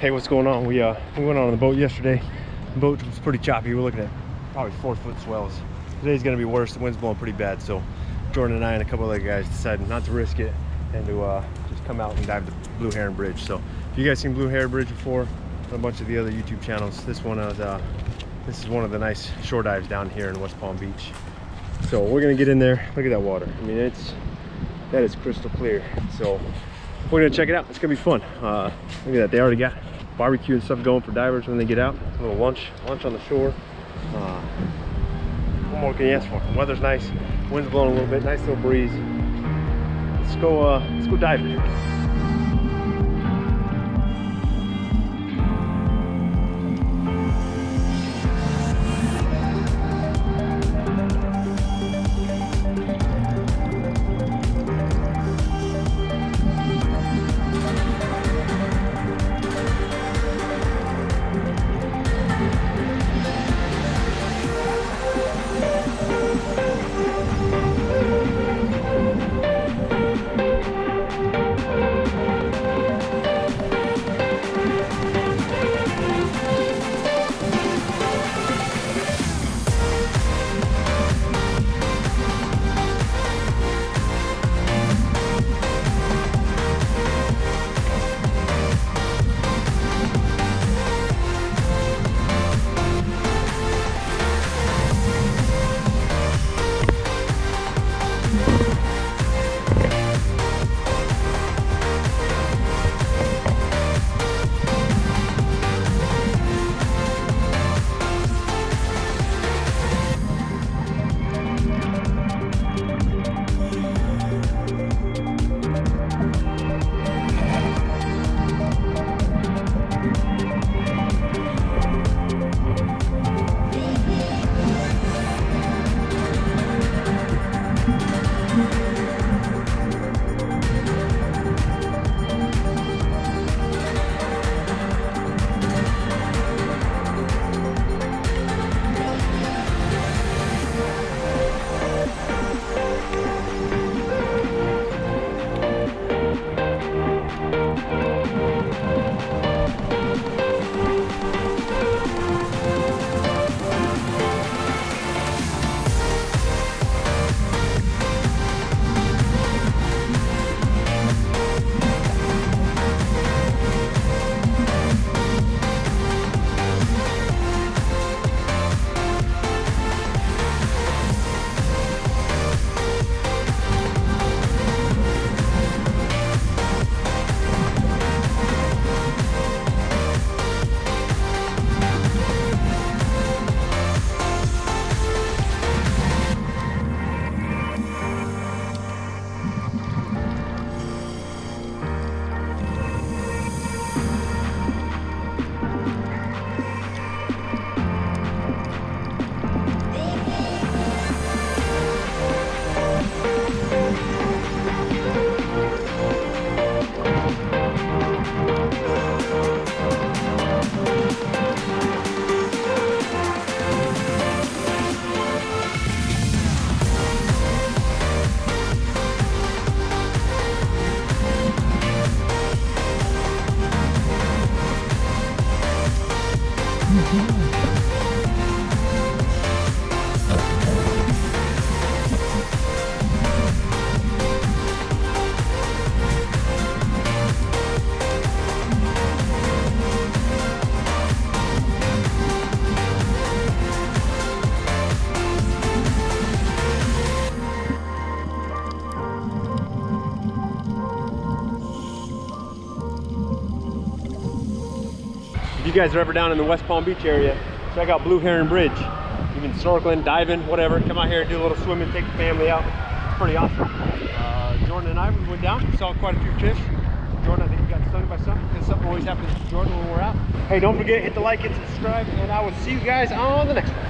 Hey, what's going on? We uh we went on the boat yesterday. The boat was pretty choppy. We're looking at probably four foot swells. Today's gonna be worse. The wind's blowing pretty bad. So Jordan and I and a couple other guys decided not to risk it and to uh, just come out and dive the Blue Heron Bridge. So if you guys seen Blue Heron Bridge before, on a bunch of the other YouTube channels, this one is uh, this is one of the nice shore dives down here in West Palm Beach. So we're gonna get in there. Look at that water. I mean, it's that is crystal clear. So we're gonna check it out. It's gonna be fun. Uh, look at that. They already got barbecue and stuff going for divers when they get out. A little lunch, lunch on the shore. Uh, what more can you ask for? The weather's nice. Wind's blowing a little bit. Nice little breeze. Let's go. Uh, let's go diving. Ooh. If you guys are ever down in the West Palm Beach area, check out Blue Heron Bridge. You've been snorkeling, diving, whatever. Come out here do a little swimming, take the family out. It's pretty awesome. Uh, Jordan and I, we went down, saw quite a few fish. Jordan, I think he got stung by something because something always happens to Jordan when we're out. Hey, don't forget, hit the like and subscribe, and I will see you guys on the next one.